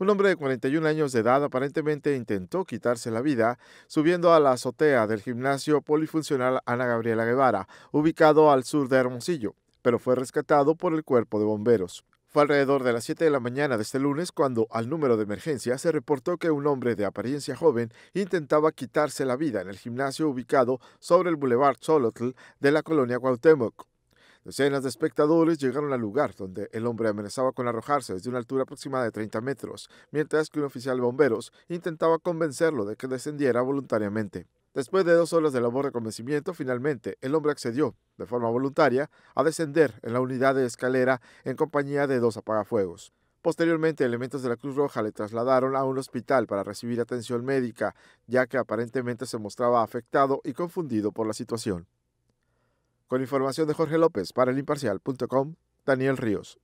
Un hombre de 41 años de edad aparentemente intentó quitarse la vida subiendo a la azotea del gimnasio polifuncional Ana Gabriela Guevara, ubicado al sur de Hermosillo, pero fue rescatado por el cuerpo de bomberos. Fue alrededor de las 7 de la mañana de este lunes cuando al número de emergencia se reportó que un hombre de apariencia joven intentaba quitarse la vida en el gimnasio ubicado sobre el Boulevard Xolotl de la colonia Cuauhtémoc. Decenas de espectadores llegaron al lugar donde el hombre amenazaba con arrojarse desde una altura aproximada de 30 metros, mientras que un oficial de bomberos intentaba convencerlo de que descendiera voluntariamente. Después de dos horas de labor de convencimiento, finalmente el hombre accedió, de forma voluntaria, a descender en la unidad de escalera en compañía de dos apagafuegos. Posteriormente, elementos de la Cruz Roja le trasladaron a un hospital para recibir atención médica, ya que aparentemente se mostraba afectado y confundido por la situación. Con información de Jorge López para el imparcial.com, Daniel Ríos.